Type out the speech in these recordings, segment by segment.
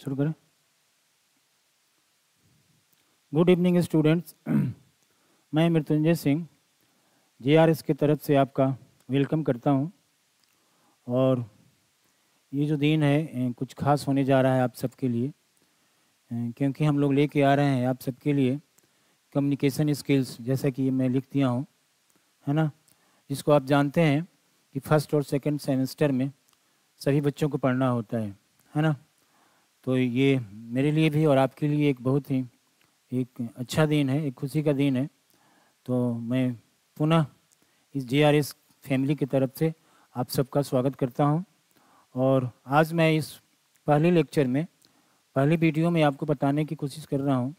शुरू करें। Good evening students मैं मृत्युंजय सिंह जेआरएस की तरफ़ से आपका वेलकम करता हूँ। और ये जो दिन है कुछ खास होने जा रहा है आप सबके लिए। क्योंकि हम लोग लेके आ रहे हैं आप सबके लिए कम्युनिकेशन स्किल्स जैसा कि मैं लिख दिया हूँ, है ना? जिसको आप जानते हैं कि फ़र्स्ट और सेकंड सेमेस्टर में सभी बच्चों को पढ़ना होता है है ना? तो ये मेरे लिए भी और आपके लिए एक बहुत ही, एक अच्छा दिन है, एक खुशी का दिन है। तो मैं पुनः इस जे फैमिली की तरफ़ से आप सबका स्वागत करता हूँ। और आज मैं इस पहले लेक्चर में, पहली वीडियो में आपको बताने की कोशिश कर रहा हूँ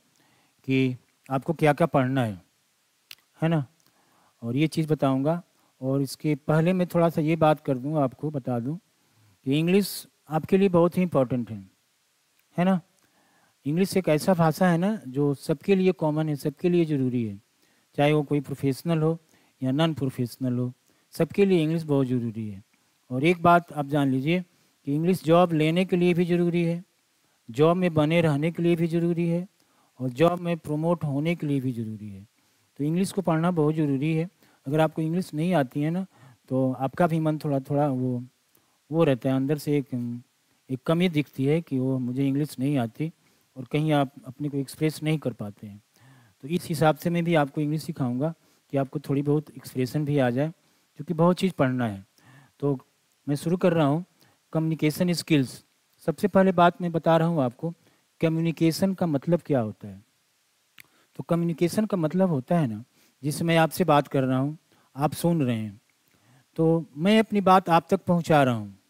कि आपको क्या क्या पढ़ना है है ना? और ये चीज़ बताऊँगा। और इसके पहले मैं थोड़ा सा ये बात कर दूँ, आपको बता दूँ कि इंग्लिश आपके लिए बहुत ही इम्पोर्टेंट है। है ना? इंग्लिश एक ऐसा भाषा है ना, जो सबके लिए कॉमन है, सबके लिए ज़रूरी है। चाहे वो कोई प्रोफेशनल हो या नॉन प्रोफेशनल हो, सबके लिए इंग्लिश बहुत ज़रूरी है। और एक बात आप जान लीजिए कि इंग्लिश जॉब लेने के लिए भी ज़रूरी है जॉब में बने रहने के लिए भी ज़रूरी है, और जॉब में प्रमोट होने के लिए भी ज़रूरी है। तो इंग्लिश को पढ़ना बहुत ज़रूरी है। अगर आपको इंग्लिश नहीं आती है ना तो आपका भी मन थोड़ा थोड़ा वो वो रहता है, अंदर से एक एक कमी दिखती है कि वो मुझे इंग्लिश नहीं आती और कहीं आप अपने को एक्सप्रेस नहीं कर पाते हैं। तो इस हिसाब से मैं भी आपको इंग्लिश सिखाऊँगा कि आपको थोड़ी बहुत एक्सप्रेशन भी आ जाए क्योंकि बहुत चीज़ पढ़ना है। तो मैं शुरू कर रहा हूँ। कम्युनिकेशन स्किल्स सबसे पहले बात मैं बता रहा हूँ आपको कम्युनिकेशन का मतलब क्या होता है? तो कम्युनिकेशन का मतलब होता है ना, जिससे मैं आपसे बात कर रहा हूँ, आप सुन रहे हैं। तो मैं अपनी बात आप तक पहुँचा रहा हूँ।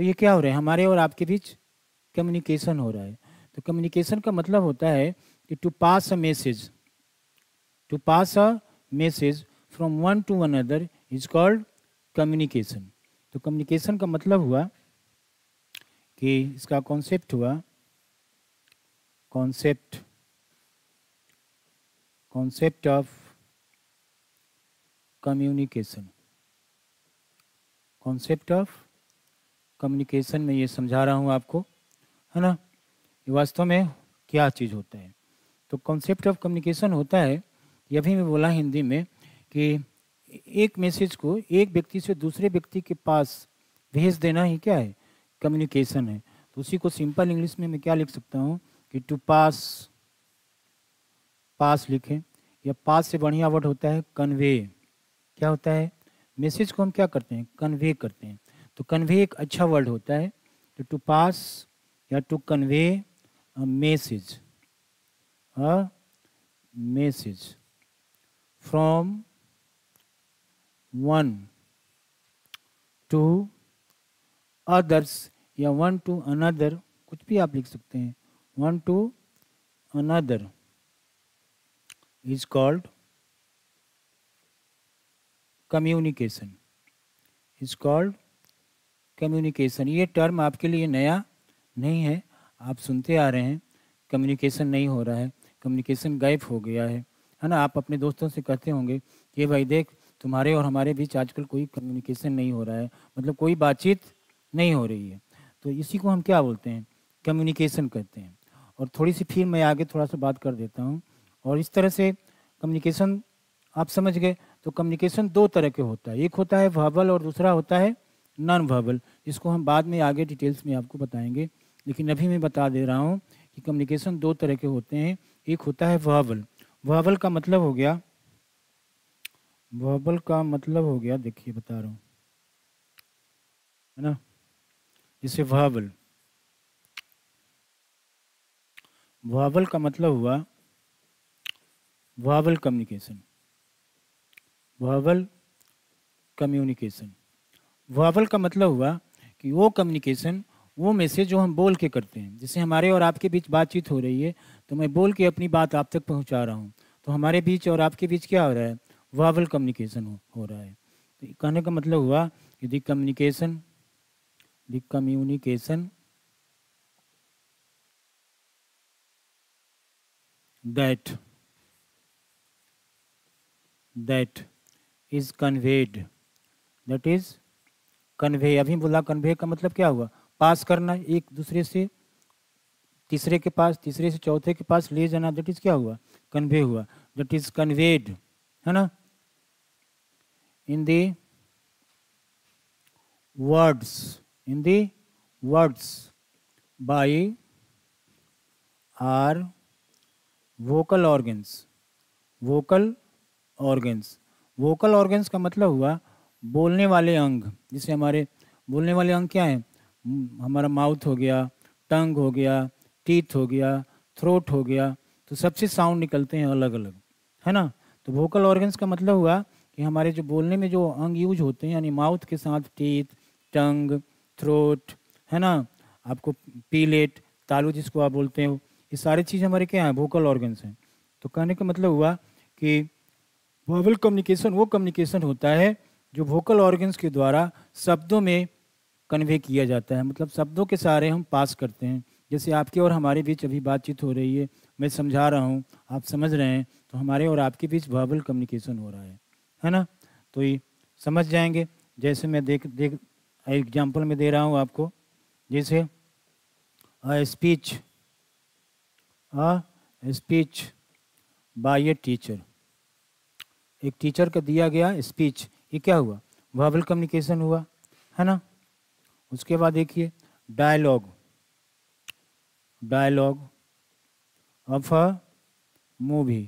तो ये क्या हो रहा है? हमारे और आपके बीच कम्युनिकेशन हो रहा है। तो कम्युनिकेशन का मतलब होता है कि to pass a message to pass a message from one to one other is called communication तो कम्युनिकेशन का मतलब हुआ कि इसका कॉन्सेप्ट हुआ concept concept of communication concept of communication में ये समझा रहा हूँ आपको, है ना? ये वास्तव में क्या चीज़ होता है? तो कॉन्सेप्ट ऑफ़ कम्युनिकेशन होता है, ये भी मैं बोला हिंदी में, कि एक मैसेज को एक व्यक्ति से दूसरे व्यक्ति के पास भेज देना ही क्या है? कम्युनिकेशन है। तो उसी को सिंपल इंग्लिश में मैं क्या लिख सकता हूँ? कि टू पास पास लिखें, या पास से बढ़िया वर्ड होता है कन्वे क्या होता है? मैसेज को हम क्या करते हैं? कन्वे करते हैं। तो कन्वे एक अच्छा वर्ड होता है तो टू पास या to convey a message a message from one to others या वन टू अनदर कुछ भी आप लिख सकते हैं one to another is called communication is called communication ये टर्म आपके लिए नया नहीं है। आप सुनते आ रहे हैं। कम्युनिकेशन नहीं हो रहा है। कम्युनिकेशन गायब हो गया है। है ना? आप अपने दोस्तों से कहते होंगे कि भाई देख, तुम्हारे और हमारे बीच आजकल कोई कम्युनिकेशन नहीं हो रहा है। मतलब कोई बातचीत नहीं हो रही है। तो इसी को हम क्या बोलते हैं? कम्युनिकेशन कहते हैं। और थोड़ी सी फिर मैं आगे थोड़ा सा बात कर देता हूँ। और इस तरह से कम्युनिकेशन आप समझ गए? तो कम्युनिकेशन दो तरह के होता है। एक होता है वर्बल और दूसरा होता है नॉन वर्बल जिसको हम बाद में आगे डिटेल्स में आपको बताएँगे। लेकिन अभी मैं बता दे रहा हूँ कि कम्युनिकेशन दो तरह के होते हैं। एक होता है वर्बल वर्बल का मतलब हो गया वर्बल का मतलब हो गया, देखिए बता रहा हूँ, है ना? जैसे वर्बल वर्बल का मतलब हुआ verbal communication verbal communication verbal का मतलब हुआ कि वो कम्युनिकेशन वो मैसेज जो हम बोल के करते हैं। जैसे हमारे और आपके बीच बातचीत हो रही है तो मैं बोल के अपनी बात आप तक पहुँचा रहा हूँ। तो हमारे बीच और आपके बीच क्या हो रहा है? वावल कम्युनिकेशन हो, हो रहा है। तो कहने का मतलब हुआ कि the communication the communication that that is conveyed that is convey अभी बोला कन्वे का मतलब क्या हुआ? पास करना एक दूसरे से, तीसरे के पास, तीसरे से चौथे के पास ले जाना दैट इज़ क्या हुआ? कन्वे हुआ। दैट इज़ कन्वेड है ना? In the words in the words by our vocal organs vocal organs vocal organs का मतलब हुआ बोलने वाले अंग जिसे हमारे बोलने वाले अंग क्या हैं? हमारा माउथ हो गया, टंग हो गया, टीथ हो गया, थ्रोट हो गया तो सबसे साउंड निकलते हैं अलग अलग है ना? तो वोकल ऑर्गन्स का मतलब हुआ कि हमारे जो बोलने में जो अंग यूज़ होते हैं, यानी माउथ के साथ टीथ, टंग, थ्रोट, है ना? आपको पीलेट, तालू जिसको आप बोलते हो, ये सारी चीज़ हमारे क्या हैं? वोकल ऑर्गन्स हैं। तो कहने का मतलब हुआ कि वर्बल कम्युनिकेशन वो कम्युनिकेशन होता है जो वोकल ऑर्गन्स के द्वारा शब्दों में कन्वे किया जाता है। मतलब शब्दों के सहारे हम पास करते हैं। जैसे आपके और हमारे बीच अभी बातचीत हो रही है, मैं समझा रहा हूँ, आप समझ रहे हैं तो हमारे और आपके बीच वर्बल कम्युनिकेशन हो रहा है। है ना? तो ये समझ जाएँगे। जैसे मैं देख देख एग्ज़ाम्पल में दे रहा हूँ आपको। जैसे speech speech by a teacher एक टीचर का दिया गया स्पीच ये क्या हुआ? वर्बल कम्युनिकेशन हुआ, है ना? उसके बाद देखिए dialogue dialogue of a movie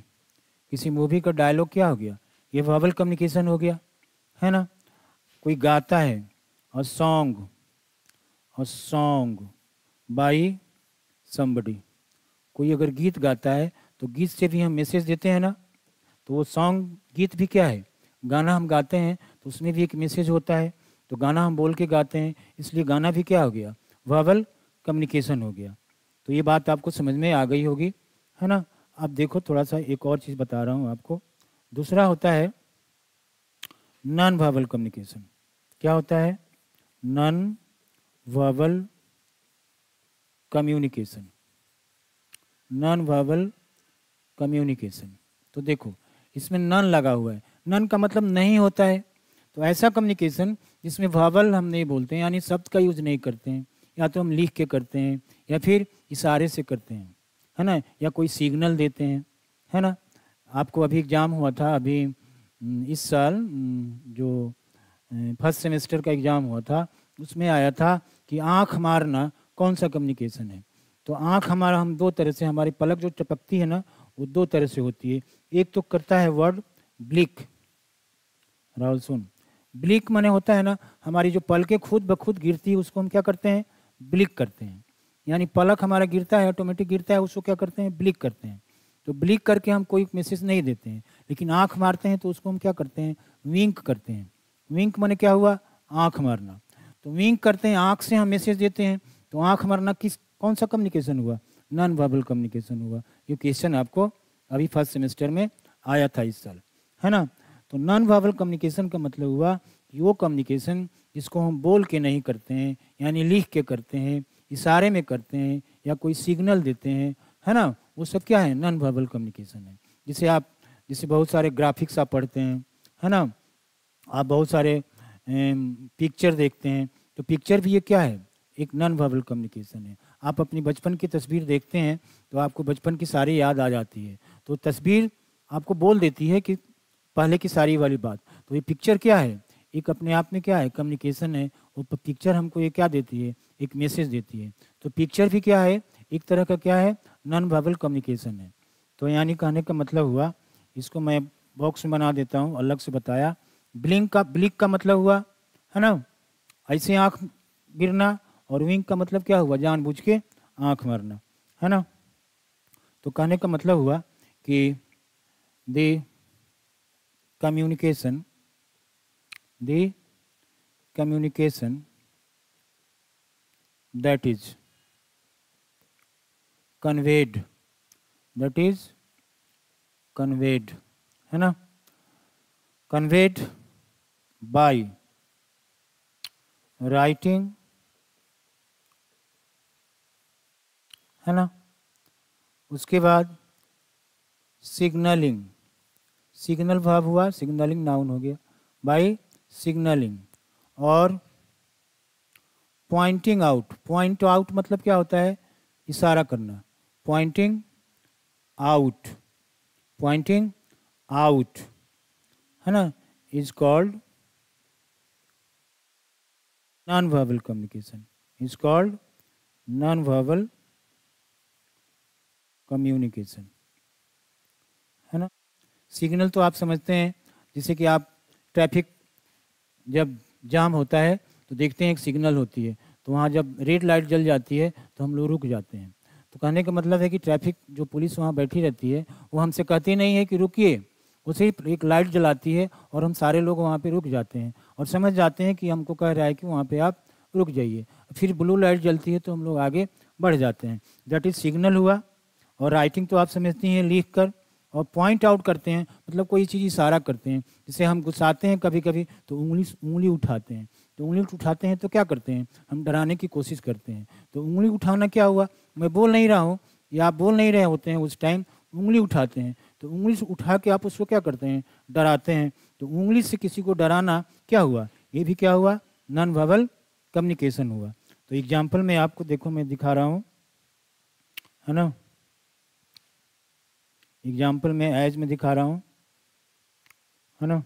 किसी मूवी का डायलॉग क्या हो गया? ये वर्बल कम्युनिकेशन हो गया, है ना? कोई गाता है a song a song by somebody कोई अगर गीत गाता है तो गीत से भी हम मैसेज देते हैं ना? तो वो सॉन्ग गीत भी क्या है? गाना हम गाते हैं तो उसमें भी एक मैसेज होता है। तो गाना हम बोल के गाते हैं, इसलिए गाना भी क्या हो गया? वर्बल कम्युनिकेशन हो गया। तो ये बात आपको समझ में आ गई होगी, है ना? अब देखो थोड़ा सा एक और चीज़ बता रहा हूँ आपको। दूसरा होता है नॉन वर्बल कम्युनिकेशन क्या होता है? Non verbal communication non verbal communication तो देखो इसमें नन लगा हुआ है। नन का मतलब नहीं होता है। तो ऐसा कम्युनिकेशन जिसमें वर्बल हम नहीं बोलते हैं, यानी शब्द का यूज़ नहीं करते हैं, या तो हम लिख के करते हैं, या फिर इशारे से करते हैं, है ना? या कोई सिग्नल देते हैं, है ना? आपको अभी एग्ज़ाम हुआ था, अभी इस साल जो फ़र्स्ट सेमेस्टर का एग्ज़ाम हुआ था, उसमें आया था कि आँख मारना कौन सा कम्युनिकेशन है? तो आँख हमारा, हम दो तरह से, हमारी पलक जो टपकती है ना वो दो तरह से होती है। एक तो करता है वर्ड ब्लिक राहुल, सुन। ब्लिक माने होता है ना, हमारी जो पलकें खुद ब खुद गिरती है, उसको हम क्या करते हैं? ब्लिक करते हैं। यानी पलक हमारा गिरता है ऑटोमेटिक गिरता है, उसको क्या करते हैं? ब्लिक करते हैं। तो ब्लिक करके हम कोई मैसेज नहीं देते हैं। लेकिन आँख मारते हैं तो उसको हम क्या करते हैं? विंक करते हैं। विंक माने क्या हुआ? आँख मारना। तो विंक करते हैं, आँख से हम मैसेज देते हैं। तो आँख मारना किस, कौन सा कम्युनिकेशन हुआ? नॉन वर्बल कम्युनिकेशन हुआ। ये क्वेश्चन आपको अभी फ़र्स्ट सेमेस्टर में आया था इस साल, है ना? तो नॉन वर्बल कम्युनिकेशन का मतलब हुआ कि वो कम्युनिकेशन जिसको हम बोल के नहीं करते हैं, यानी लिख के करते हैं, इशारे में करते हैं, या कोई सिग्नल देते हैं, है ना? वो सब क्या है? नॉन वर्बल कम्युनिकेशन है। जिसे आप, जिसे बहुत सारे ग्राफिक्स आप पढ़ते हैं, है ना? आप बहुत सारे पिक्चर देखते हैं तो पिक्चर भी ये क्या है? एक नॉन वर्बल कम्युनिकेशन है। आप अपनी बचपन की तस्वीर देखते हैं तो आपको बचपन की सारी याद आ जाती है। तो तस्वीर आपको बोल देती है कि पहले की सारी वाली बात। तो ये पिक्चर क्या है? एक अपने आप में क्या है? कम्युनिकेशन है वो पिक्चर हमको ये क्या देती है? एक मैसेज देती है। तो पिक्चर भी क्या है? एक तरह का क्या है? नॉन वर्बल कम्युनिकेशन है। तो यानी कहने का मतलब हुआ, इसको मैं बॉक्स में बना देता हूँ, अलग से बताया। ब्लिंक का ब्लिक का मतलब हुआ, है ना? ऐसे आँख गिरना और विंग का मतलब क्या हुआ? जानबूझ के आँख मरना, है ना? तो कहने का मतलब हुआ कि the communication the communication that is conveyed that is conveyed है ना? कन्वेड बाय राइटिंग है ना? उसके बाद सिग्नलिंग। सिग्नल भाव हुआ, सिग्नलिंग नाउन हो गया। By signalling. और पॉइंटिंग आउट। पॉइंट आउट मतलब क्या होता है? इशारा करना। Pointing out. Pointing out. है ना? Is called non verbal communication is called non verbal communication है ना? सिग्नल तो आप समझते हैं, जैसे कि आप ट्रैफ़िक जब जाम होता है तो देखते हैं एक सिग्नल होती है तो वहाँ जब रेड लाइट जल जाती है तो हम लोग रुक जाते हैं। तो कहने का मतलब है कि ट्रैफ़िक जो पुलिस वहाँ बैठी रहती है, वो हमसे कहती नहीं है कि रुकिए वो सिर्फ़ एक लाइट जलाती है और हम सारे लोग वहाँ पे रुक जाते हैं और समझ जाते हैं कि हमको कह रहा है कि वहाँ पे आप रुक जाइए। फिर ब्लू लाइट जलती है तो हम लोग आगे बढ़ जाते हैं। दैट इज़ सिग्नल हुआ। और राइटिंग तो आप समझती हैं लिख कर और पॉइंट आउट करते हैं मतलब कोई चीज़ इशारा करते हैं। जैसे हम गुस्साते हैं कभी कभी तो उंगली उंगली उठाते हैं। तो उंगली उठाते हैं तो क्या करते हैं? हम डराने की कोशिश करते हैं। तो उंगली उठाना क्या हुआ? मैं बोल नहीं रहा हूँ, या आप बोल नहीं रहे होते हैं उस टाइम उंगली उठाते हैं। तो उंगली से उठा के आप उसको क्या करते हैं? डराते हैं। तो उंगली से किसी को डराना क्या हुआ? ये भी क्या हुआ? नॉन वर्बल कम्युनिकेशन हुआ। तो एग्ज़ाम्पल में आपको देखो, मैं दिखा रहा हूँ। है ना? एग्ज़ाम्पल में एज में दिखा रहा हूँ। है ना?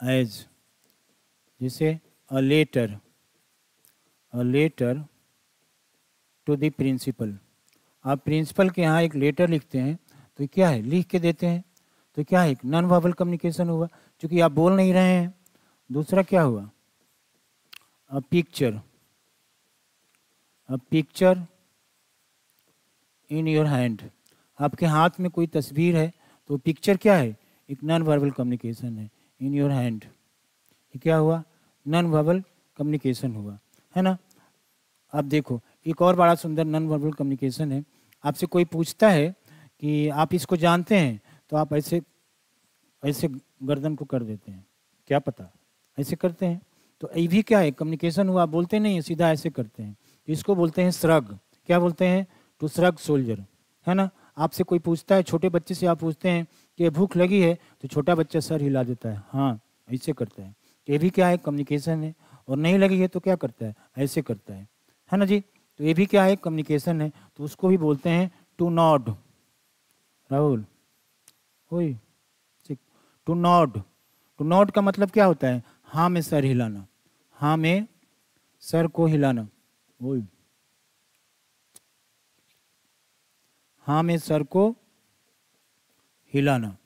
एज जैसे a letter a letter to the principal आप प्रिंसिपल के यहाँ एक लेटर लिखते हैं तो क्या है? लिख के देते हैं। तो क्या है? नॉन वर्बल कम्युनिकेशन हुआ क्योंकि आप बोल नहीं रहे हैं। दूसरा क्या हुआ? A picture a picture in your hand आपके हाथ में कोई तस्वीर है तो पिक्चर क्या है? एक नॉन वर्बल कम्युनिकेशन है इन योर हैंड क्या हुआ? नॉन वर्बल कम्युनिकेशन हुआ, है ना? अब देखो, एक और बड़ा सुंदर नॉन वर्बल कम्युनिकेशन है। आपसे कोई पूछता है कि आप इसको जानते हैं तो आप ऐसे ऐसे गर्दन को कर देते हैं। क्या पता? ऐसे करते हैं। तो ये भी क्या है? कम्युनिकेशन हुआ, बोलते नहीं है, सीधा ऐसे करते हैं। इसको बोलते हैं श्रग क्या बोलते हैं? टू श्रग सोल्जर है ना? आपसे कोई पूछता है, छोटे बच्चे से आप पूछते हैं कि भूख लगी है तो छोटा बच्चा सर हिला देता है हाँ ऐसे करता है। ये भी क्या है कम्युनिकेशन है, और नहीं लगी है तो क्या करता है, ऐसे करता है है ना जी? तो ये भी क्या है कम्युनिकेशन है तो उसको भी बोलते हैं to nod. Rahul to nod. To nod का मतलब क्या होता है? हाँ में सर हिलाना। हाँ में सर को हिलाना। वही हाँ में सर को हिलाना।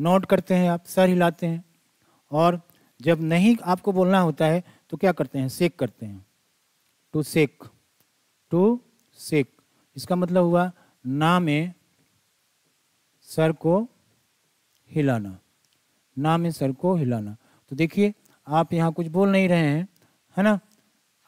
नोट करते हैं आप, सर हिलाते हैं। और जब नहीं आपको बोलना होता है तो क्या करते हैं? सेक करते हैं। To shake. To shake. इसका मतलब हुआ, ना में सर को हिलाना। ना में सर को हिलाना। तो देखिए, आप यहाँ कुछ बोल नहीं रहे हैं, है ना?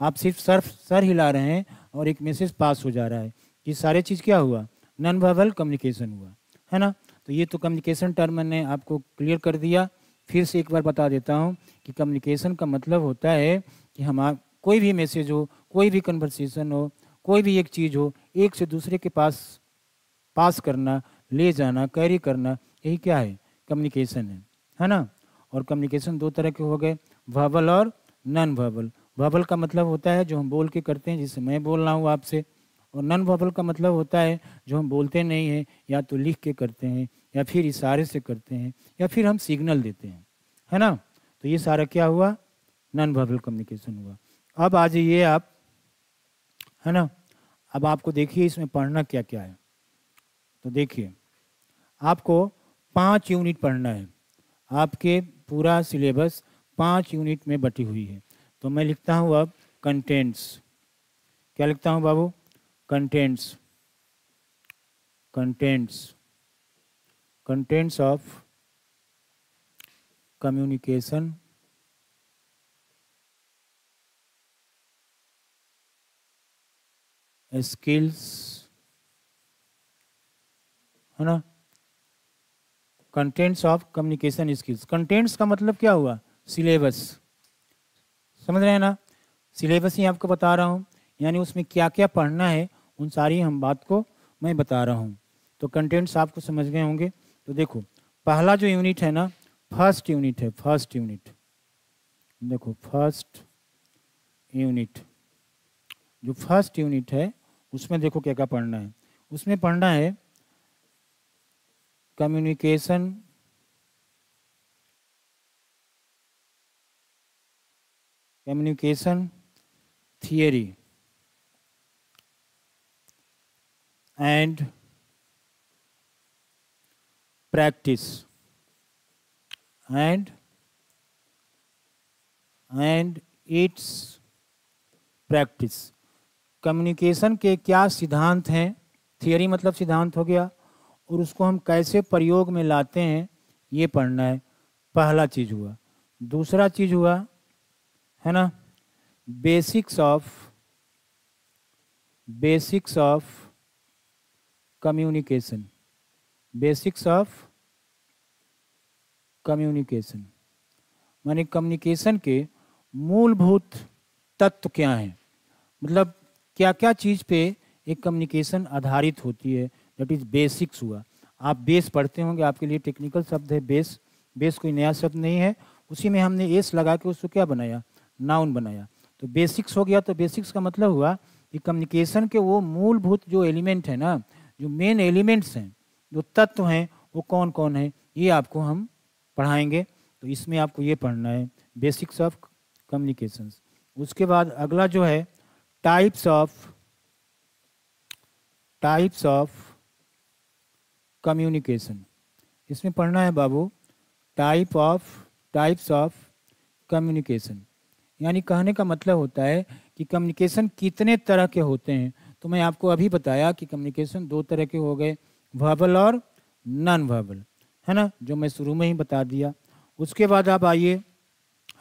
आप सिर्फ़ सर सर हिला रहे हैं और एक मैसेज पास हो जा रहा है। ये सारे चीज़ क्या हुआ? नॉन वर्बल कम्युनिकेशन हुआ, है ना? तो ये तो कम्युनिकेशन टर्म मैंने आपको क्लियर कर दिया। फिर से एक बार बता देता हूँ कि कम्युनिकेशन का मतलब होता है कि हम कोई भी मैसेज हो, कोई भी कन्वर्सेशन हो, कोई भी एक चीज़ हो, एक से दूसरे के पास पास करना, ले जाना कैरी करना, यही क्या है? कम्युनिकेशन है है ना? और कम्युनिकेशन दो तरह के हो गए वर्बल और नॉन वर्बल वर्बल का मतलब होता है जो हम बोल के करते हैं जिससे मैं बोल रहा हूँ आपसे। और नॉन वर्बल का मतलब होता है जो हम बोलते नहीं हैं, या तो लिख के करते हैं, या फिर इशारे से करते हैं, या फिर हम सिग्नल देते हैं, है ना? तो ये सारा क्या हुआ? नॉन वर्बल कम्युनिकेशन हुआ। अब आ जाइए आप, है ना? अब आपको देखिए इसमें पढ़ना क्या क्या है। तो देखिए, आपको पाँच यूनिट पढ़ना है। आपके पूरा सिलेबस पाँच यूनिट में बटी हुई है। तो मैं लिखता हूँ अब कंटेंट्स क्या लिखता हूँ बाबू? Contents contents contents of communication, skills, है ना? Contents of communication skills contents का मतलब क्या हुआ? सिलेबस समझ रहे हैं ना? सिलेबस ही आपको बता रहा हूँ। यानी उसमें क्या क्या पढ़ना है उन सारी हम बात को मैं बता रहा हूँ। तो कंटेंट्स आपको समझ गए होंगे। तो देखो, पहला जो यूनिट है ना फ़र्स्ट यूनिट है फ़र्स्ट यूनिट देखो फ़र्स्ट यूनिट जो फ़र्स्ट यूनिट है, उसमें देखो क्या क्या पढ़ना है। उसमें पढ़ना है communication communication theory and practice and and its practice communication के क्या सिद्धांत हैं? थियरी मतलब सिद्धांत हो गया। और उसको हम कैसे प्रयोग में लाते हैं, ये पढ़ना है। पहला चीज़ हुआ। दूसरा चीज़ हुआ, है ना? Basics of basics of communication basics of communication माने कम्युनिकेशन के मूलभूत तत्व क्या हैं? मतलब क्या क्या चीज़ पे एक कम्युनिकेशन आधारित होती है? दैट इज़ बेसिक्स हुआ। आप बेस पढ़ते होंगे, आपके लिए टेक्निकल शब्द है बेस बेस कोई नया शब्द नहीं है। उसी में हमने एस लगा के उसको क्या बनाया? नाउन बनाया। तो बेसिक्स हो गया तो बेसिक्स का मतलब हुआ कि कम्युनिकेशन के वो मूलभूत जो एलिमेंट है ना जो मेन एलिमेंट्स हैं, जो तत्व हैं, वो कौन कौन है, ये आपको हम पढ़ाएँगे। तो इसमें आपको ये पढ़ना है बेसिक्स ऑफ़ कम्युनिकेशन उसके बाद अगला जो है types of types of communication इसमें पढ़ना है बाबू type of types of communication यानी कहने का मतलब होता है कि कम्युनिकेशन कितने तरह के होते हैं तो मैं आपको अभी बताया कि कम्युनिकेशन दो तरह के हो गए वर्बल और नॉन वर्बल है ना? जो मैं शुरू में ही बता दिया। उसके बाद आप आइए,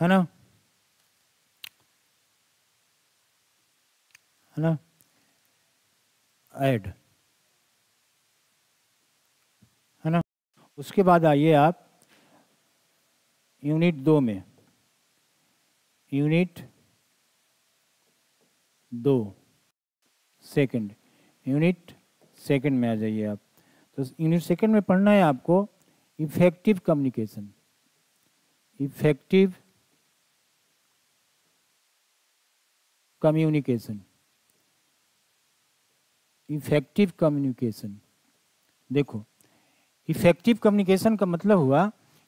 है ना? है ना? ऐड है ना? उसके बाद आइए आप यूनिट दो में। यूनिट दो। सेकंड, यूनिट सेकंड में आ जाइए आप। तो यूनिट सेकंड में पढ़ना है आपको effective communication. Effective communication. Effective communication. देखो, इफ़ेक्टिव कम्युनिकेशन का मतलब हुआ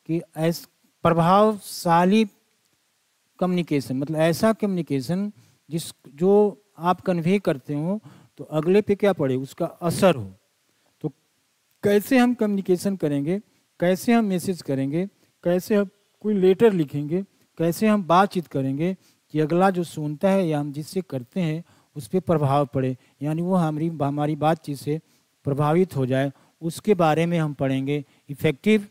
कि ऐस, प्रभावशाली कम्युनिकेशन मतलब ऐसा कम्युनिकेशन जिस, जो आप कन्वे करते हो तो अगले पे क्या पड़े? उसका असर हो। तो कैसे हम कम्युनिकेशन करेंगे? कैसे हम मैसेज करेंगे? कैसे हम कोई लेटर लिखेंगे? कैसे हम बातचीत करेंगे? कि अगला जो सुनता है या हम जिससे करते हैं, उस पर प्रभाव पड़े। यानी वो हमारी हमारी बातचीत से प्रभावित हो जाए। उसके बारे में हम पढ़ेंगे। इफ़ेक्टिव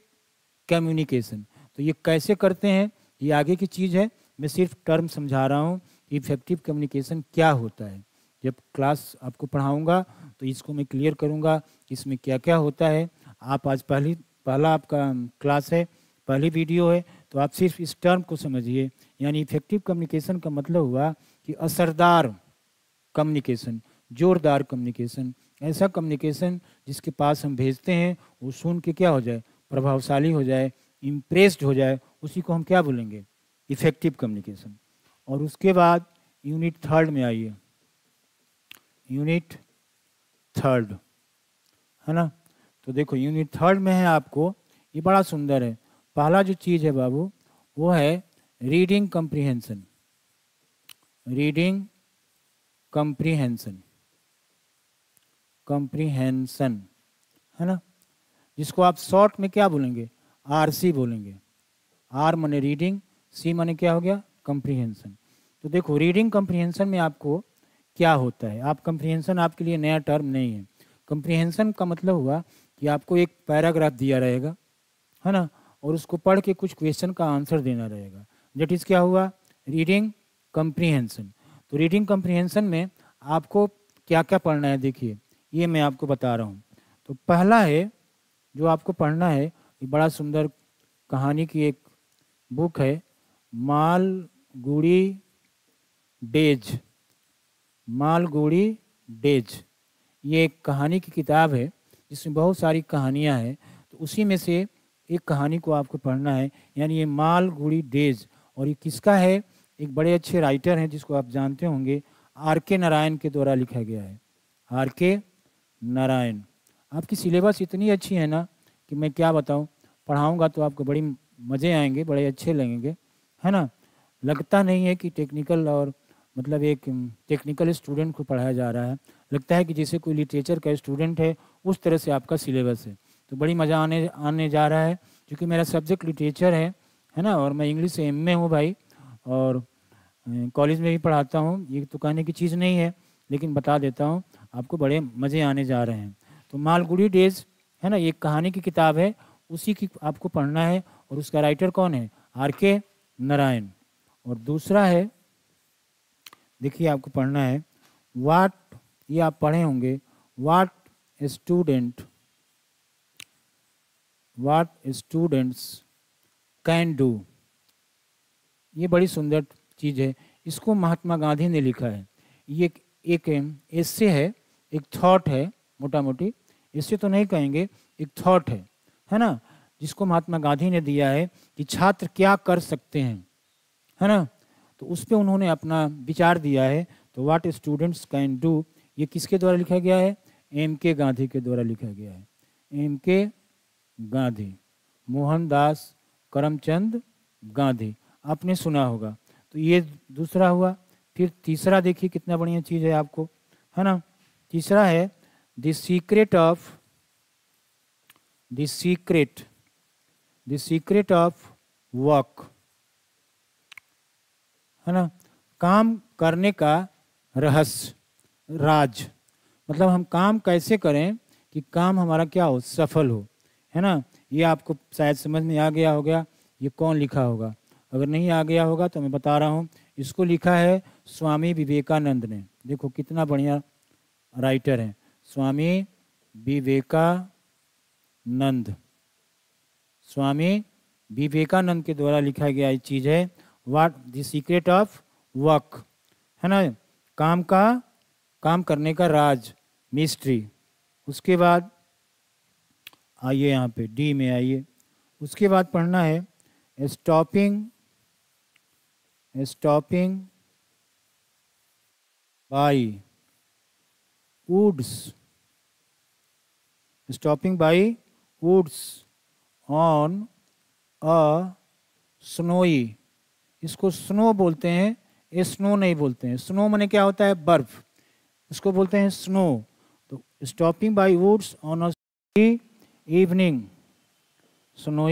कम्युनिकेशन तो ये कैसे करते हैं? ये आगे की चीज़ है। मैं सिर्फ़ टर्म समझा रहा हूँ। इफ़ेक्टिव कम्युनिकेशन क्या होता है? जब क्लास आपको पढ़ाऊँगा तो इसको मैं क्लियर करूँगा, इसमें क्या क्या होता है? आप आज पहली, पहला आपका क्लास है, पहली वीडियो है तो आप सिर्फ़ इस टर्म को समझिए। यानी इफ़ेक्टिव कम्युनिकेशन का मतलब हुआ कि असरदार कम्युनिकेशन जोरदार कम्युनिकेशन ऐसा कम्युनिकेशन जिसके पास हम भेजते हैं, वो सुन के क्या हो जाए? प्रभावशाली हो जाए इम्प्रेस्ड हो जाए, उसी को हम क्या बोलेंगे? इफ़ेक्टिव कम्युनिकेशन और उसके बाद यूनिट थर्ड में आइए। यूनिट थर्ड, है ना? तो देखो, यूनिट थर्ड में है आपको, ये बड़ा सुंदर है। पहला जो चीज़ है बाबू, वो है reading comprehension reading comprehension comprehension है ना? जिसको आप शॉर्ट में क्या बोलेंगे? आर सी बोलेंगे। आर मने रीडिंग, सी मने क्या हो गया? कंप्रीहेंशन तो देखो रीडिंग कंप्रीहेंशन में आपको क्या होता है? आप कंप्रीहेंशन आपके लिए नया टर्म नहीं है। कंप्रीहेंशन का मतलब हुआ कि आपको एक पैराग्राफ दिया रहेगा, है ना? और उसको पढ़ के कुछ क्वेश्चन का आंसर देना रहेगा। डेट इज़ क्या हुआ? रीडिंग कंप्रीहेंशन तो रीडिंग कंप्रीहेंशन में आपको क्या क्या पढ़ना है देखिए, ये मैं आपको बता रहा हूँ। तो पहला है, जो आपको पढ़ना है, ये बड़ा सुंदर कहानी की एक बुक है, Malgudi, Days. Malgudi, Days. ये एक कहानी की किताब है, जिसमें बहुत सारी कहानियाँ हैं। तो उसी में से एक कहानी को आपको पढ़ना है, यानी ये माल, गुड़ी, डेज़। और ये किसका है? एक बड़े अच्छे राइटर हैं, जिसको आप जानते होंगे। आर के नारायण के द्वारा लिखा गया है। आर के नारायण। आपकी सिलेबस इतनी अच्छी है ना, कि मैं क्या बताऊँ? पढ़ाऊँगा तो आपको बड़ी मज़े आएँगे, बड़े अच्छे लगेंगे। है ना? लगता नहीं है कि टेक्निकल और मतलब एक टेक्निकल स्टूडेंट को पढ़ाया जा रहा है। लगता है कि जैसे कोई लिटरेचर का स्टूडेंट है, उस तरह से आपका सिलेबस है। तो बड़ी मज़ा आने आने जा रहा है, क्योंकि मेरा सब्जेक्ट लिटरेचर है है ना? और मैं इंग्लिश एम में हूँ भाई, और कॉलेज में भी पढ़ाता हूँ। ये तो कहने की चीज़ नहीं है, लेकिन बता देता हूँ, आपको बड़े मज़े आने जा रहे हैं। तो मालगुड़ी डेज़ है ना? एक कहानी की किताब है, उसी की आपको पढ़ना है, और उसका राइटर कौन है? आर के नारायण और दूसरा है, देखिए आपको पढ़ना है वाट ये आप पढ़े होंगे what student what students can do ये बड़ी सुंदर चीज़ है। इसको महात्मा गांधी ने लिखा है। ये एक ऐसे है, एक थॉट है मोटा मोटी इससे तो नहीं कहेंगे, एक थॉट है है ना? जिसको महात्मा गांधी ने दिया है कि छात्र क्या कर सकते हैं। है ना? तो उस पर उन्होंने अपना विचार दिया है। तो वाट स्टूडेंट्स कैन डू ये किसके द्वारा लिखा गया है? एम के गांधी के द्वारा लिखा गया है। एम के गांधी मोहनदास करमचंद गांधी आपने सुना होगा। तो ये दूसरा हुआ, फिर तीसरा देखिए कितना बढ़िया चीज़ है आपको, है ना? तीसरा है the secret of the secret the secret of work है ना? काम करने का रहस्य, राज। मतलब हम काम कैसे करें कि काम हमारा क्या हो, सफल हो, है ना? ये आपको शायद समझ में आ गया होगा, ये कौन लिखा होगा? अगर नहीं आ गया होगा तो मैं बता रहा हूँ, इसको लिखा है स्वामी विवेकानंद ने। देखो कितना बढ़िया राइटर है। स्वामी विवेकानंद। स्वामी विवेकानंद के द्वारा लिखा गया ये चीज़ है what the secret of work है ना? काम का, काम करने का राज मिस्ट्री उसके बाद, आइए यहाँ पे डी में आइए। उसके बाद पढ़ना है stopping stopping by woods stopping by woods on a snowy इसको स्नो बोलते हैं, ये स्नो नहीं बोलते हैं। स्नो मैंने क्या होता है? बर्फ़। इसको बोलते हैं स्नो। तो stopping by woods on a evening snow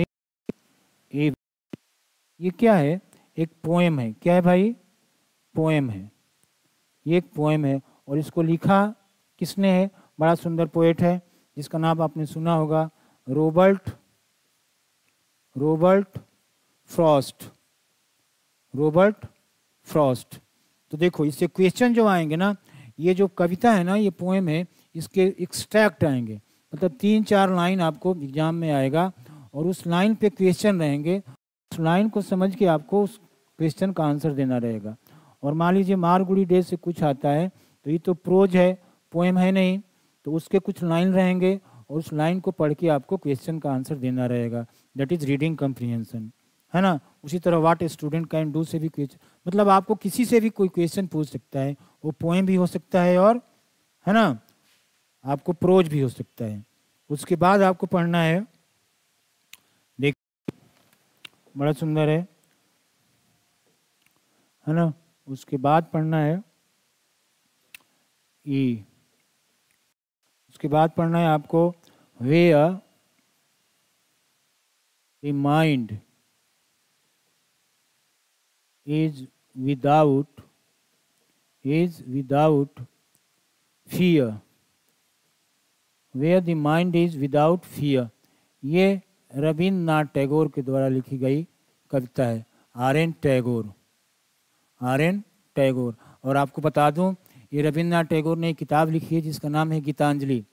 ये क्या है? एक पोएम है। क्या है भाई? पोएम है। ये एक पोएम है। और इसको लिखा किसने है? बड़ा सुंदर पोएट है, जिसका नाम आपने सुना होगा Robert Robert Frost Robert Frost तो देखो, इससे क्वेश्चन जो आएँगे ना, ये जो कविता है ना, ये पोएम है, इसके एक्सट्रैक्ट आएँगे। मतलब तीन चार लाइन आपको एग्ज़ाम में आएगा और उस लाइन पे क्वेश्चन रहेंगे। उस लाइन को समझ के आपको उस क्वेश्चन का आंसर देना रहेगा। और मान लीजिए, मारगुड़ी डे से कुछ आता है तो ये तो प्रोज है पोएम है नहीं तो उसके कुछ लाइन रहेंगे और उस लाइन को पढ़ के आपको क्वेश्चन का आंसर देना रहेगा। दैट इज़ रीडिंग कम्प्रीहेंशन है ना? उसी तरह वाट स्टूडेंट कैन डू से भी क्वेश्चन मतलब आपको किसी से भी कोई क्वेश्चन पूछ सकता है। वो पोएम भी हो सकता है और, है ना? आपको प्रोज भी हो सकता है। उसके बाद आपको पढ़ना है। देख, बड़ा सुंदर है। है ना? उसके बाद पढ़ना है। ई उसके बाद पढ़ना है आपको where a mind is without is without fear. Where the mind is without fear, ये रविन्द्रनाथ टैगोर के द्वारा लिखी गई कविता है R N Tagore R N Tagore. और आपको बता दूँ, ये रविन्द्रनाथ टैगोर ने एक किताब लिखी है जिसका नाम है गीतांजलि।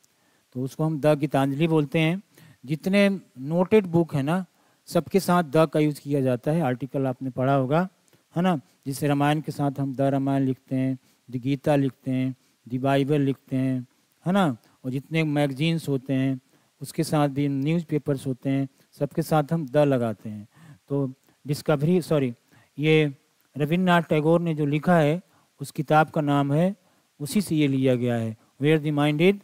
तो उसको हम द गीतांजलि बोलते हैं। जितने नोटेड बुक है ना, सबके साथ द का यूज़ किया जाता है। आर्टिकल आपने पढ़ा होगा। है ना? जिसे रामायण के साथ हम द रामायण लिखते हैं, द गीता लिखते हैं, द बाइबल लिखते हैं, है ना? और जितने मैगजीन्स होते हैं, उसके साथ भी न्यूज़पेपर्स होते हैं, सबके साथ हम द लगाते हैं। तो डिस्कवरी, सॉरी, ये रविन्द्रनाथ टैगोर ने जो लिखा है, उस किताब का नाम है, उसी से ये लिया गया है। Where the mind is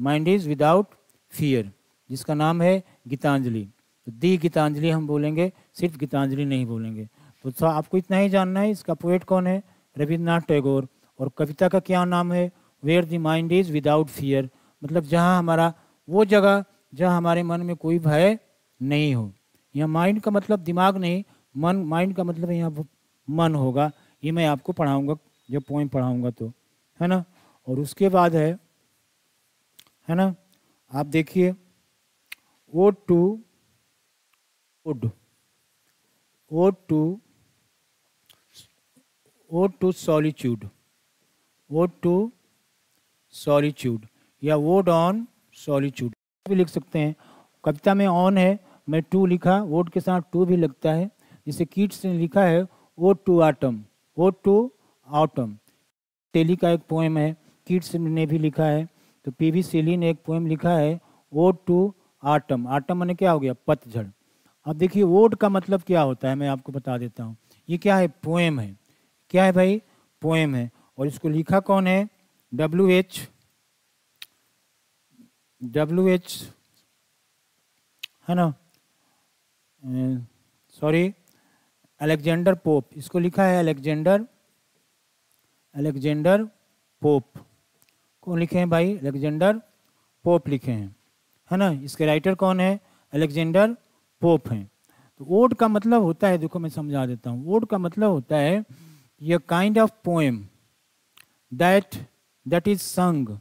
mind is without fear जिसका नाम है गीतांजलि। तो दी गीतांजलि हम बोलेंगे, सिर्फ़ गीतांजलि नहीं बोलेंगे। तो आपको इतना ही जानना है, इसका पोएट कौन है? रविन्द्रनाथ टैगोर। और कविता का क्या नाम है? Where the mind is without fear मतलब जहाँ हमारा, वो जगह जहाँ हमारे मन में कोई भय नहीं हो। यहाँ माइंड का मतलब दिमाग नहीं, मन माइंड का मतलब यहाँ मन होगा। ये मैं आपको पढ़ाऊँगा जब पोइम पढ़ाऊँगा तो। है ना? और उसके बाद है है ना? आप देखिए O to wood O to O to solitude O to solitude या वोड ऑन सॉलिट्यूड भी लिख सकते हैं। कविता में ऑन है, मैं टू लिखा वोड के साथ टू भी लगता है। जिसे कीट्स ने लिखा है O to autumn O to autumn. Tele का एक पोएम है, कीट्स ने भी लिखा है। तो पी वी सेली ने एक पोएम लिखा है ओ टू आटम। आटम मैंने क्या हो गया? पतझड़। अब देखिए वोड का मतलब क्या होता है, मैं आपको बता देता हूँ। ये क्या है? पोएम है। क्या है भाई? पोएम है। और इसको लिखा कौन है? डब्ल्यू एच डब्ल्यू एच है ना? सॉरी अलेक्जेंडर पोप इसको लिखा है अलेक्जेंडर अलेक्जेंडर पोप कौन लिखे हैं भाई? अलेक्जेंडर पोप लिखे हैं। है ना? इसके राइटर कौन है? अलेक्जेंडर पोप हैं। तो ओड का मतलब होता है, देखो मैं समझा देता हूँ। ओड का मतलब होता है ये kind of poem that that is sung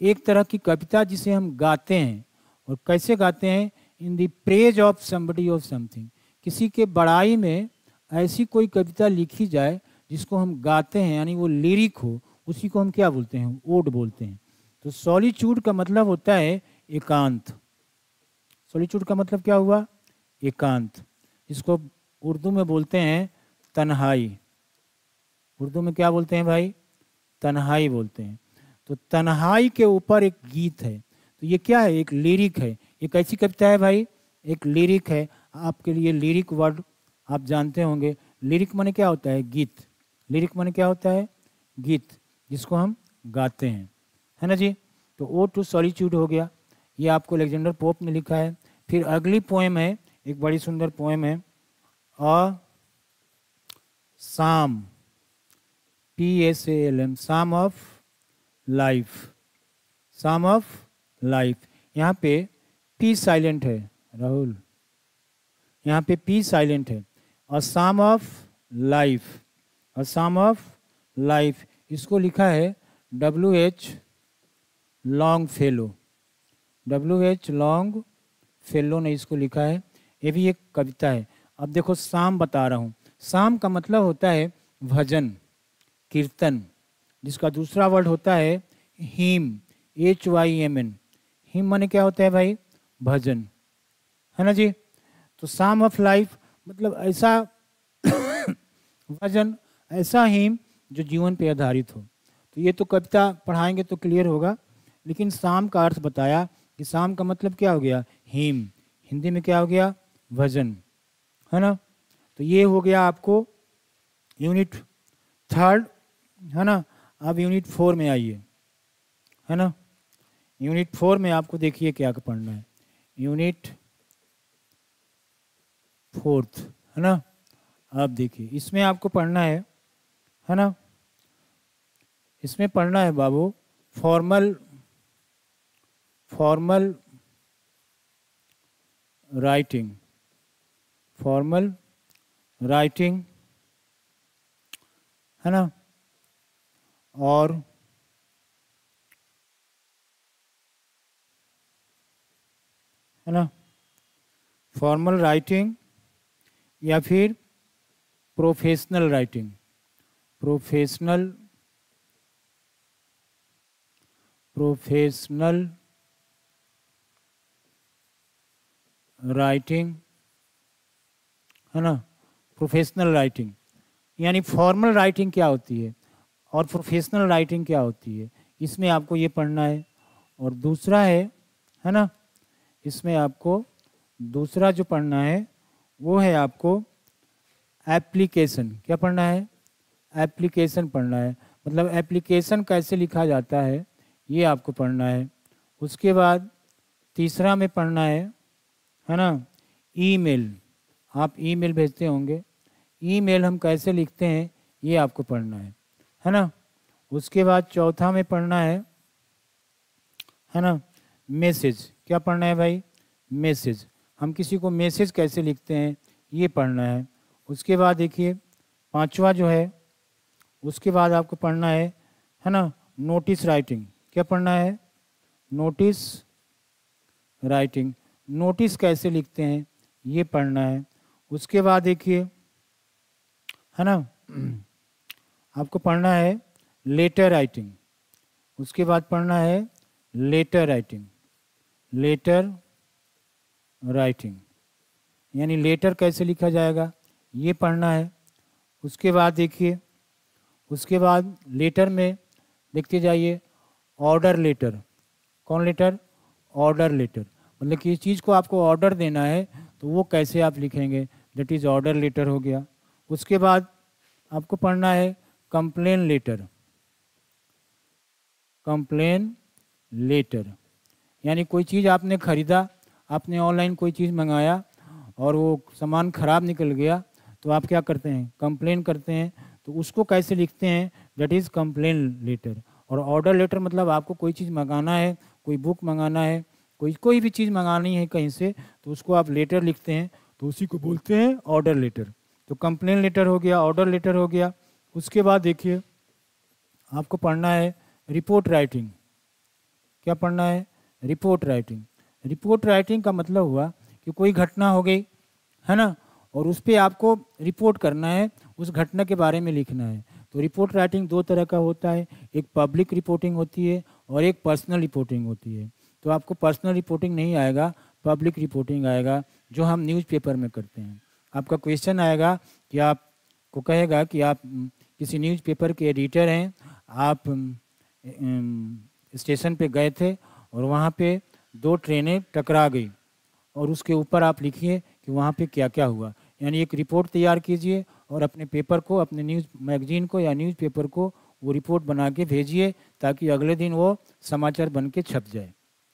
एक तरह की कविता जिसे हम गाते हैं और कैसे गाते हैं? In the praise of somebody of something किसी के बड़ाई में ऐसी कोई कविता लिखी जाए जिसको हम गाते हैं, यानी वो लिरिक हो, उसी को हम क्या बोलते हैं? ओड बोलते हैं। तो सॉलिट्यूड का मतलब होता है एकांत। सॉलिट्यूड का मतलब क्या हुआ? एकांत। जिसको उर्दू में बोलते हैं, तन्हाई। उर्दू में क्या बोलते हैं भाई? तन्हाई बोलते हैं। तो तन्हाई के ऊपर एक गीत है। तो ये क्या है? एक लिरिक है। ये कैसी कविता है भाई? एक लिरिक है। आपके लिए लिरिक वर्ड आप जानते होंगे। लिरिक माने क्या होता है? गीत। लिरिक माने क्या होता है? गीत, जिसको हम गाते हैं। है ना जी? तो ओ टू सॉलिट्यूड हो गया। ये आपको लेजेंडर पोप ने लिखा है। फिर अगली पोएम है। एक बड़ी सुंदर पोएम है। A psalm P S L M psalm of life psalm of life यहाँ पे पी साइलेंट है, राहुल। यहाँ पे पी साइलेंट है। और साम ऑफ़ लाइफ और साम ऑफ़ लाइफ इसको लिखा है W H Longfellow W H Longfellow ने इसको लिखा है। ये भी एक कविता है। अब देखो शाम बता रहा हूँ। शाम का मतलब होता है भजन। कीर्तन, जिसका दूसरा वर्ड होता है hymn H Y M N hymn माने क्या होता है भाई? भजन। है ना जी? तो साम ऑफ़ लाइफ मतलब ऐसा भजन ऐसा हीम जो जीवन पे आधारित हो। तो ये तो कविता पढ़ाएँगे तो क्लियर होगा, लेकिन शाम का अर्थ बताया कि शाम का मतलब क्या हो गया? हीम। हिंदी में क्या हो गया? भजन। है ना? तो ये हो गया आपको यूनिट थर्ड है ना? अब यूनिट फोर में आइए, है ना? यूनिट फोर में आपको देखिए क्या पढ़ना है। यूनिट फोर्थ है ना? आप देखिए, इसमें आपको पढ़ना है है ना? इसमें पढ़ना है बाबू formal formal writing formal writing है ना? और है ना फॉर्मल राइटिंग या फिर professional writing professional professional writing है ना प्रोफेशनल राइटिंग यानी फॉर्मल राइटिंग क्या होती है? और प्रोफेशनल राइटिंग क्या होती है? इसमें आपको ये पढ़ना है। और दूसरा है है ना? इसमें आपको दूसरा जो पढ़ना है, वो है आपको एप्लीकेशन क्या पढ़ना है? एप्लीकेशन पढ़ना है। मतलब एप्लीकेशन कैसे लिखा जाता है, ये आपको पढ़ना है। उसके बाद तीसरा में पढ़ना है है ना? ईमेल। आप ईमेल भेजते होंगे। ईमेल हम कैसे लिखते हैं, ये आपको पढ़ना है। है ना? उसके बाद चौथा में पढ़ना है है ना? मैसेज। क्या पढ़ना है भाई? मैसेज। हम किसी को मैसेज कैसे लिखते हैं, ये पढ़ना है। उसके बाद देखिए, पांचवा जो है, उसके बाद आपको पढ़ना है है ना? Notice writing. क्या पढ़ना है? Notice writing. नोटिस कैसे लिखते हैं, ये पढ़ना है। उसके बाद देखिए, है ना? आपको पढ़ना है लेटर राइटिंग उसके बाद पढ़ना है लेटर राइटिंग लेटर राइटिंग यानी लेटर कैसे लिखा जाएगा? ये पढ़ना है। उसके बाद देखिए, उसके बाद लेटर में देखते जाइए ऑर्डर लेटर कौन लेटर ऑर्डर लेटर मतलब कि इस चीज़ को आपको ऑर्डर देना है तो वो कैसे आप लिखेंगे? दैट इज़ ऑर्डर लेटर हो गया। उसके बाद आपको पढ़ना है कंप्लेन लेटर कंप्लेन लेटर यानी कोई चीज़ आपने ख़रीदा, आपने ऑनलाइन कोई चीज़ मंगाया और वो सामान ख़राब निकल गया तो आप क्या करते हैं? कंप्लेन करते हैं तो उसको कैसे लिखते हैं? दैट इज़ कंप्लेन लेटर और ऑर्डर लेटर मतलब आपको कोई चीज़ मंगाना है, कोई बुक मंगाना है, कोई कोई भी चीज़ मंगानी है कहीं से तो उसको आप लेटर लिखते हैं तो उसी को बोलते हैं ऑर्डर लेटर तो कंप्लेन लेटर हो गया ऑर्डर लेटर हो गया उसके बाद देखिए, आपको पढ़ना है रिपोर्ट राइटिंग क्या पढ़ना है? रिपोर्ट राइटिंग रिपोर्ट राइटिंग का मतलब हुआ कि कोई घटना हो गई, है ना? और उस पर आपको रिपोर्ट करना है, उस घटना के बारे में लिखना है। तो रिपोर्ट राइटिंग दो तरह का होता है, एक पब्लिक रिपोर्टिंग होती है और एक पर्सनल रिपोर्टिंग होती है। तो आपको पर्सनल रिपोर्टिंग नहीं आएगा पब्लिक रिपोर्टिंग आएगा, जो हम न्यूज़पेपर में करते हैं। आपका क्वेश्चन आएगा कि आपको कहेगा कि आप किसी न्यूज़पेपर के एडिटर हैं। आप स्टेशन पे गए थे और वहाँ पे दो ट्रेनें टकरा गई और उसके ऊपर आप लिखिए कि वहाँ पे क्या क्या हुआ। यानी एक रिपोर्ट तैयार कीजिए और अपने पेपर को, अपने न्यूज़ मैगजीन को या न्यूज़ पेपर को वो रिपोर्ट बना के भेजिए ताकि अगले दिन वो समाचार बन के छप जाए।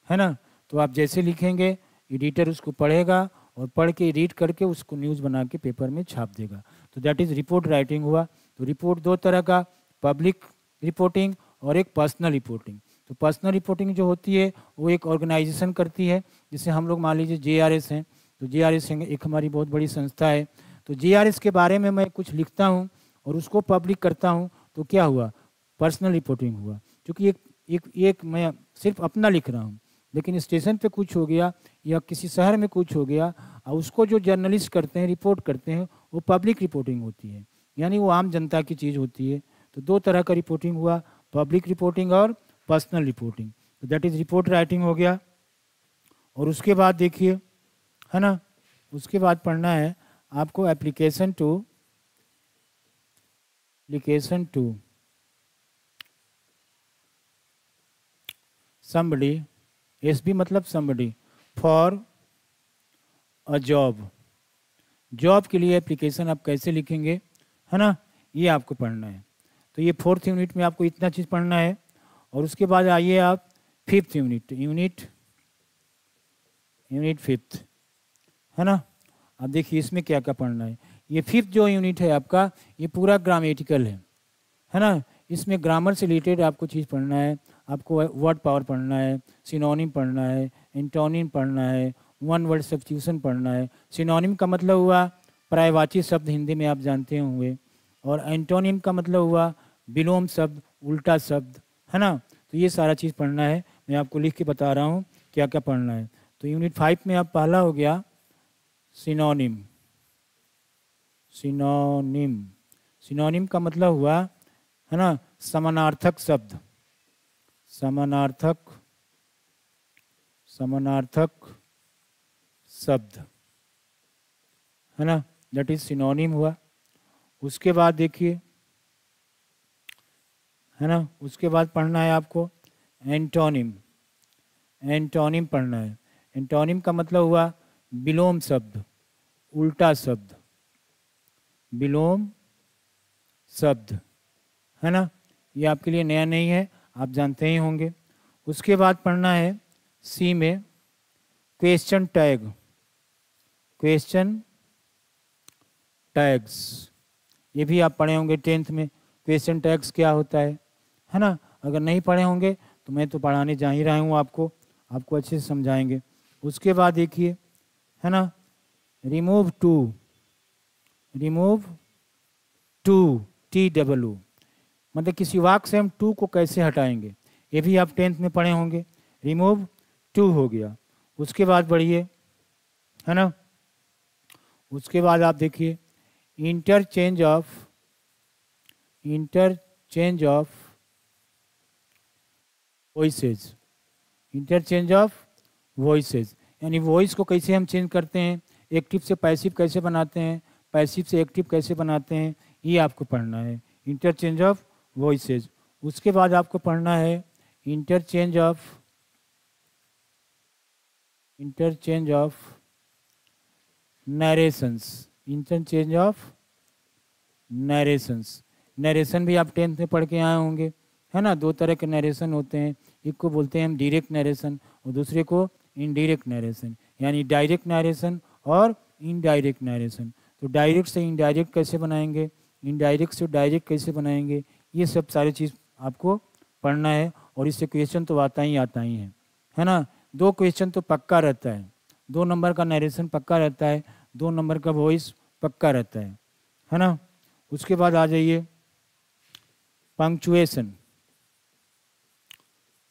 है ना? तो आप जैसे लिखेंगे एडिटर उसको पढ़ेगा और पढ़ के रीड करके उसको न्यूज़ बना के पेपर में छाप देगा। तो दैट इज़ रिपोर्ट राइटिंग हुआ। तो रिपोर्ट दो तरह का, पब्लिक रिपोर्टिंग और एक पर्सनल रिपोर्टिंग। तो पर्सनल रिपोर्टिंग जो होती है, वो एक ऑर्गेनाइजेशन करती है, जिसे हम लोग मान लीजिए जे आर एस हैं। तो जे आर एस एक हमारी बहुत बड़ी संस्था है। तो जे आर एस के बारे में मैं कुछ लिखता हूँ और उसको पब्लिक करता हूँ तो क्या हुआ? पर्सनल रिपोर्टिंग हुआ। क्योंकि एक एक एक मैं सिर्फ़ अपना लिख रहा हूँ, लेकिन स्टेशन पे कुछ हो गया या किसी शहर में कुछ हो गया, और उसको जो जर्नलिस्ट करते हैं, रिपोर्ट करते हैं, वो पब्लिक रिपोर्टिंग होती है। यानी वो आम जनता की चीज़ होती है। तो दो तरह का रिपोर्टिंग हुआ पब्लिक रिपोर्टिंग और पर्सनल रिपोर्टिंग तो दैट इज़ रिपोर्ट राइटिंग हो गया। और उसके बाद देखिए, है ना? उसके बाद पढ़ना है आपको application to application to somebody S B मतलब somebody for a job job के लिए एप्लीकेशन आप कैसे लिखेंगे? है ना? ये आपको पढ़ना है। तो ये फोर्थ यूनिट में आपको इतना चीज़ पढ़ना है। और उसके बाद आइए आप fifth unit unit unit fifth है ना? अब देखिए इसमें क्या क्या पढ़ना है। ये फिफ्थ जो यूनिट है आपका, ये पूरा ग्रामेटिकल है है ना? इसमें ग्रामर से रिलेटेड आपको चीज़ पढ़ना है। आपको वर्ड पावर पढ़ना है सिनोनिम पढ़ना है इंटोनिम पढ़ना है वन वर्ड सब्सिट्यूशन पढ़ना है। सिनोनिम का मतलब हुआ प्रायवाची शब्द हिंदी में आप जानते होंगे। और एंटोनिम का मतलब हुआ विलोम शब्द, उल्टा शब्द, है ना? तो ये सारा चीज़ पढ़ना है। मैं आपको लिख के बता रहा हूँ क्या क्या पढ़ना है। तो यूनिट फाइव में आप पहला हो गया, सिनोनिम। सिनोनिम। सिनोनिम का मतलब हुआ, है ना? समानार्थक शब्द। समानार्थक समानार्थक शब्द, है ना? दैट इज़ सिनोनिम हुआ। उसके बाद देखिए, है ना? उसके बाद पढ़ना है आपको एंटोनिम एंटोनिम पढ़ना है। एंटोनिम का मतलब हुआ विलोम शब्द, उल्टा शब्द। विलोम शब्द, है ना? ये आपके लिए नया नहीं है, आप जानते ही होंगे। उसके बाद पढ़ना है सी में क्वेश्चन टैग क्वेश्चन टैग्स ये भी आप पढ़े होंगे टेंथ में क्वेश्चन टैग्स क्या होता है? है ना? अगर नहीं पढ़े होंगे तो मैं तो पढ़ाने जा ही रहा हूँ आपको आपको अच्छे से समझाएँगे। उसके बाद देखिए, है ना? Remove to remove to T W मतलब किसी वाक से हम टू को कैसे हटाएँगे? ये भी आप टेंथ में पढ़े होंगे। रिमूव टू हो गया। उसके बाद बढ़िए है ना? उसके बाद आप देखिए interchange of interchange of voices interchange of voices यानी वॉइस को कैसे हम चेंज करते हैं? एक्टिव से पैसिव कैसे बनाते हैं? पैसिव से एक्टिव कैसे बनाते हैं? ये आपको पढ़ना है। इंटरचेंज ऑफ़ वॉइसेज उसके बाद आपको पढ़ना है interchange of interchange of narrations interchange of narrations narration भी आप टेंथ में पढ़ के आए होंगे, है ना? दो तरह के नरेशन होते हैं। एक को बोलते हैं हम डायरेक्ट नरेशन और दूसरे को इनडायरेक्ट नरेशन यानी डायरेक्ट नरेशन और इनडायरेक्ट नरेशन तो डायरेक्ट से इनडायरेक्ट कैसे बनाएँगे? इनडायरेक्ट से डायरेक्ट कैसे बनाएँगे? ये सब सारी चीज़ आपको पढ़ना है और इससे क्वेश्चन तो आता ही आता ही है है ना? दो क्वेश्चन तो पक्का रहता है। दो नंबर का नरेशन पक्का रहता है। दो नंबर का वॉइस पक्का रहता है है ना? उसके बाद आ जाइए। पंक्चुएशन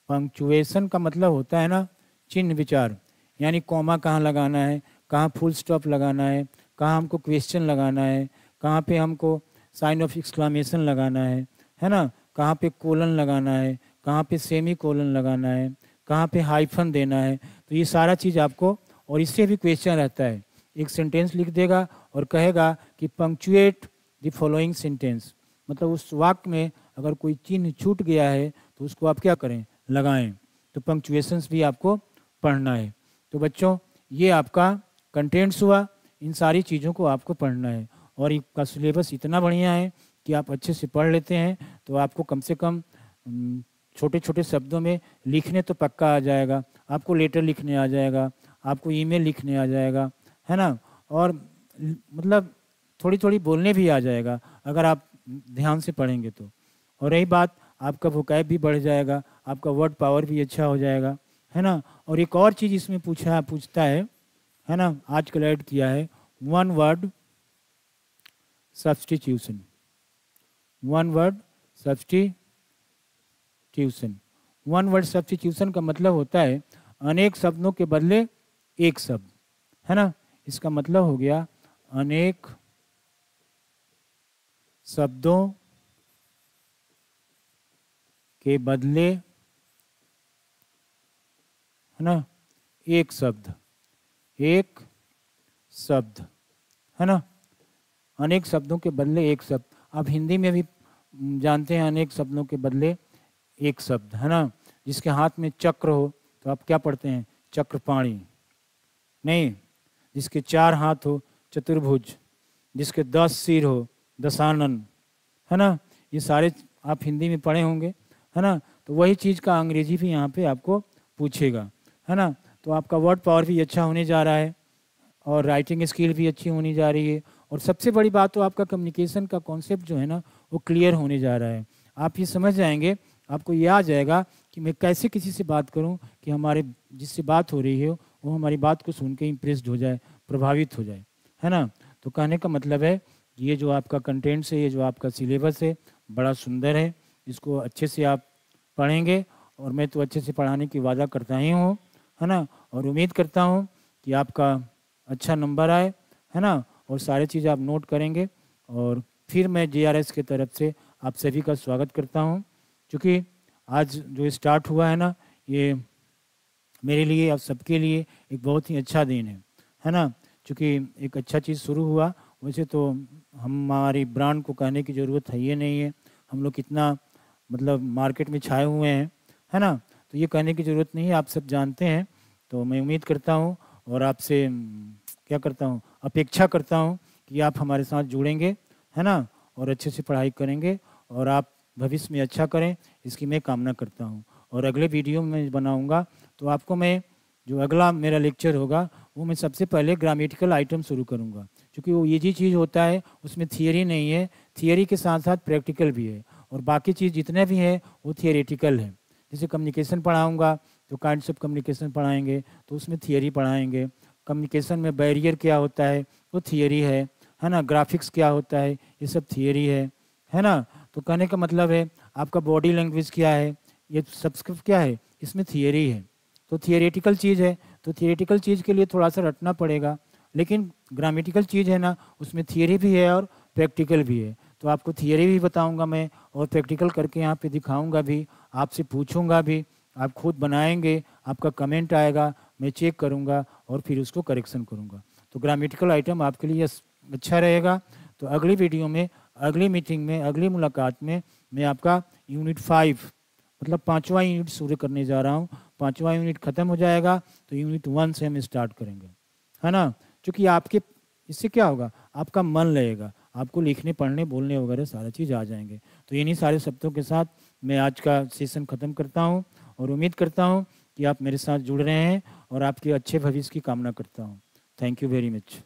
पंक्चुएशन का मतलब होता है ना, चिन्ह विचार, यानी कॉमा कहाँ लगाना है, कहाँ फुल स्टॉप लगाना है, कहाँ हमको क्वेश्चन लगाना है, कहाँ पे हमको साइन ऑफ़ एक्सक्लामेशन लगाना है है ना? कहाँ पे कोलन लगाना है, कहाँ पे सेमी कोलन लगाना है, कहाँ पे हाइफन देना है तो ये सारा चीज़ आपको, और इससे भी क्वेश्चन रहता है। एक सेंटेंस लिख देगा और कहेगा कि पंक्चुएट द फॉलोइंग सेंटेंस मतलब उस वाक्य में अगर कोई चिन्ह छूट गया है तो उसको आप क्या करें? लगाएँ। तो पंक्चुएशंस भी आपको पढ़ना है। तो बच्चों, ये आपका कंटेंट्स हुआ। इन सारी चीज़ों को आपको पढ़ना है। और इसका सिलेबस इतना बढ़िया है कि आप अच्छे से पढ़ लेते हैं तो आपको कम से कम छोटे छोटे शब्दों में लिखने तो पक्का आ जाएगा। आपको लेटर लिखने आ जाएगा। आपको ईमेल लिखने आ जाएगा। है ना? और मतलब थोड़ी थोड़ी बोलने भी आ जाएगा, अगर आप ध्यान से पढ़ेंगे तो। और रही बात, आपका वोकैब भी बढ़ जाएगा, आपका वर्ड पावर भी अच्छा हो जाएगा, है ना? और एक और चीज़ इसमें पूछा, पूछता है है ना? आजकल ऐड किया है one word substitution one word substitution one word substitution का मतलब होता है, अनेक शब्दों के बदले एक शब्द, है ना? इसका मतलब हो गया अनेक शब्दों के बदले, है ना? एक शब्द एक शब्द, है ना? अनेक शब्दों के बदले एक शब्द। आप हिंदी में भी जानते हैं अनेक शब्दों के बदले एक शब्द, है ना? जिसके हाथ में चक्र हो तो आप क्या पढ़ते हैं? चक्रपाणी। नहीं? जिसके चार हाथ हो, चतुर्भुज, जिसके दस सिर हो, दशानन। है ना? ये सारे आप हिंदी में पढ़े होंगे। है ना? तो वही चीज़ का अंग्रेज़ी भी यहाँ पे आपको पूछेगा। है ना? तो आपका वर्ड पावर भी अच्छा होने जा रहा है और राइटिंग स्किल भी अच्छी होनी जा रही है। और सबसे बड़ी बात तो आपका कम्युनिकेशन का कॉन्सेप्ट जो है ना, वो क्लियर होने जा रहा है। आप ये समझ जाएँगे, आपको ये आ जाएगा कि मैं कैसे किसी से बात करूँ कि हमारे जिससे बात हो रही है वो हमारी बात को सुन के इम्प्रेस्ड हो जाए, प्रभावित हो जाए, है ना? तो कहने का मतलब है ये जो आपका कंटेंट्स है, ये जो आपका सिलेबस है, बड़ा सुंदर है। इसको अच्छे से आप पढ़ेंगे और मैं तो अच्छे से पढ़ाने की वादा करता ही हूँ, है ना? और उम्मीद करता हूँ कि आपका अच्छा नंबर आए, है ना? और सारे चीज़ आप नोट करेंगे। और फिर मैं जे के तरफ़ से आप सभी का स्वागत करता हूँ। क्योंकि आज जो स्टार्ट हुआ है ना, ये मेरे लिए, आप सबके लिए एक बहुत ही अच्छा दिन है। है ना? क्योंकि एक अच्छा चीज़ शुरू हुआ, वैसे तो हमारी ब्रांड को कहने की ज़रूरत है ये नहीं है। हम लोग कितना मतलब मार्केट में छाए हुए हैं, है ना? तो ये कहने की ज़रूरत नहीं है, आप सब जानते हैं। तो मैं उम्मीद करता हूँ और आपसे क्या करता हूँ? अपेक्षा करता हूँ कि आप हमारे साथ जुड़ेंगे, है ना? और अच्छे से पढ़ाई करेंगे और आप भविष्य में अच्छा करें, इसकी मैं कामना करता हूँ। और अगले वीडियो में बनाऊँगा तो आपको मैं जो अगला मेरा लेक्चर होगा, वो मैं सबसे पहले ग्रामेटिकल आइटम शुरू करूँगा। क्योंकि वो ये जी चीज़ होता है, उसमें थियरी नहीं है थियरी के साथ साथ प्रैक्टिकल भी है और बाकी चीज़ जितने भी हैं, वो थियरेटिकल है। जैसे कम्युनिकेशन पढ़ाऊँगा तो काइंड्स ऑफ़ कम्युनिकेशन पढ़ाएँगे तो उसमें थियरी पढ़ाएँगे। कम्युनिकेशन में बैरियर क्या होता है, वो थियरी है है ना? ग्राफिक्स क्या होता है, ये सब थियरी है है ना? तो कहने का मतलब है, आपका बॉडी लैंग्वेज क्या है, ये सब क्या है, इसमें थियरी है। तो थियरेटिकल चीज़ है तो थियरेटिकल चीज़ के लिए थोड़ा सा रटना पड़ेगा, लेकिन ग्रामेटिकल चीज़ है ना, उसमें थियरी भी है और प्रैक्टिकल भी है। तो आपको थियरी भी बताऊँगा मैं और प्रैक्टिकल करके यहाँ पे दिखाऊँगा भी, आपसे पूछूँगा भी, आप खुद बनाएँगे, आपका कमेंट आएगा, मैं चेक करूँगा और फिर उसको करेक्शन करूँगा। तो ग्रामेटिकल आइटम आपके लिए अच्छा रहेगा। तो अगली वीडियो में, अगली मीटिंग में, अगली मुलाकात में मैं आपका यूनिट फाइव मतलब पाँचवा यूनिट शुरू करने जा रहा हूँ, पाँचवा यूनिट खत्म हो जाएगा तो यूनिट वन से हम स्टार्ट करेंगे। है ना? क्योंकि आपके, इससे क्या होगा? आपका मन लगेगा, आपको लिखने, पढ़ने, बोलने वगैरह सारा चीज़ आ जाएँगे। तो इन्हीं सारे शब्दों के साथ मैं आज का सेशन ख़त्म करता हूँ और उम्मीद करता हूँ कि आप मेरे साथ जुड़ रहे हैं और आपके अच्छे भविष्य की कामना करता हूँ। Thank you very much